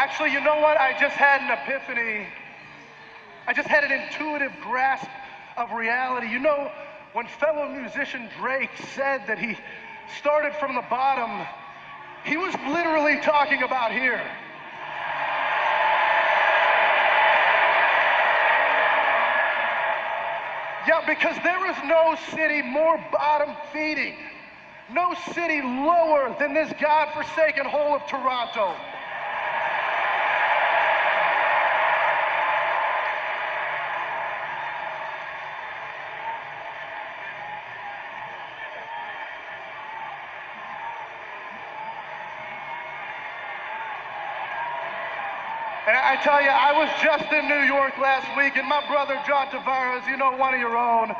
Actually, you know what? I just had an epiphany. I just had an intuitive grasp of reality. You know, when fellow musician Drake said that he started from the bottom, he was literally talking about here. Yeah, because there is no city more bottom feeding, no city lower than this God-forsaken hole of Toronto. And I tell you, I was just in New York last week, and my brother John Tavares, you know, one of your own,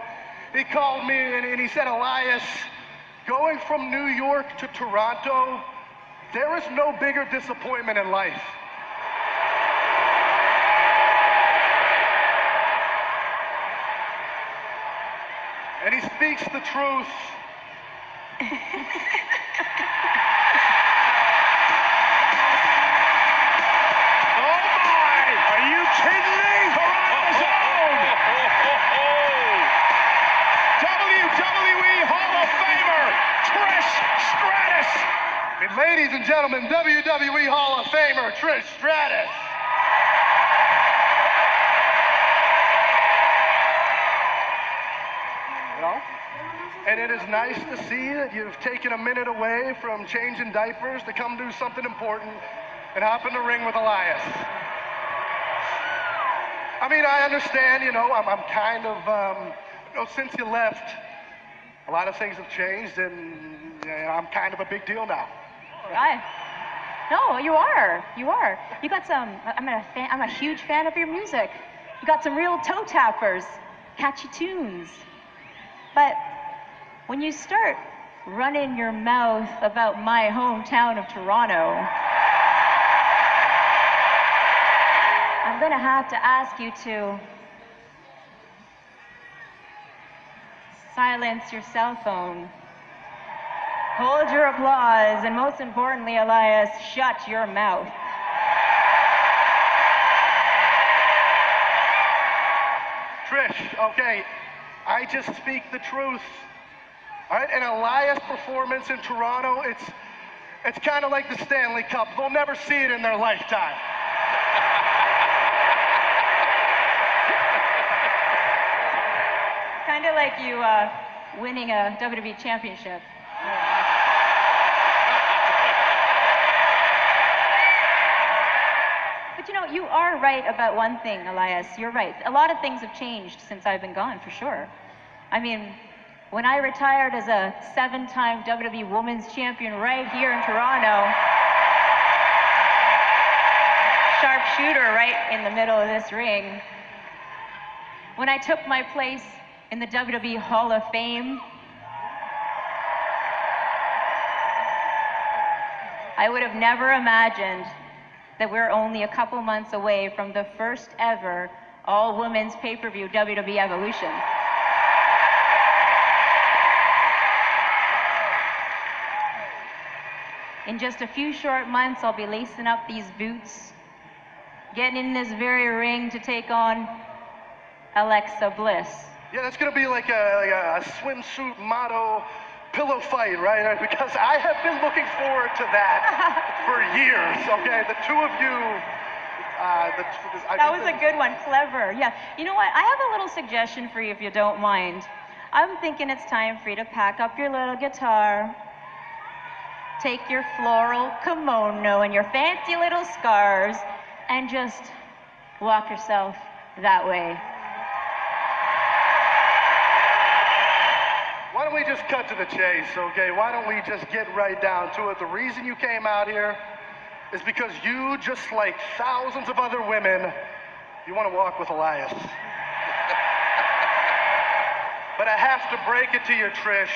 he called me and, and he said, Elias, going from New York to Toronto, there is no bigger disappointment in life. And he speaks the truth. Oh my! Are you kidding me? Toronto's own! WWE Hall of Famer, Trish Stratus. And ladies and gentlemen, WWE Hall of Famer Trish Stratus. And it is nice to see that you've taken a minute away from changing diapers to come do something important and hop in the ring with Elias. I mean, I understand, you know, I'm, I'm kind of, um, you know, since you left, a lot of things have changed, and yeah, I'm kind of a big deal now. I, no, you are. You are. You got some. I'm a fan. I'm a huge fan of your music. You got some real toe tappers, catchy tunes. But when you start running your mouth about my hometown of Toronto, I'm gonna have to ask you to silence your cell phone. Hold your applause, and most importantly, Elias, shut your mouth. Trish, okay, I just speak the truth. All right, an Elias performance in Toronto, it's it's kind of like the Stanley Cup. They'll never see it in their lifetime. Kind of like you uh, winning a WWE championship. But you know, you are right about one thing, Elias. You're right. A lot of things have changed since I've been gone, for sure. I mean, when I retired as a seven time WWE Women's Champion right here in Toronto, sharpshooter right in the middle of this ring, when I took my place in the WWE Hall of Fame, I would have never imagined that we're only a couple months away from the first ever all women's pay per view WWE Evolution. In just a few short months, I'll be lacing up these boots, getting in this very ring to take on Alexa Bliss. Yeah, that's gonna be like a, like a swimsuit motto pillow fight, right? Because I have been looking forward to that for years. Okay, the two of you. Uh, the, That was a good one. Clever. Yeah. You know what? I have a little suggestion for you if you don't mind. I'm thinking it's time for you to pack up your little guitar, take your floral kimono and your fancy little scarves, and just walk yourself that way. Why don't we cut to the chase, okay? Why don't we just get right down to it? The reason you came out here is because you, just like thousands of other women, you want to walk with Elias. but I have to break it to you, Trish.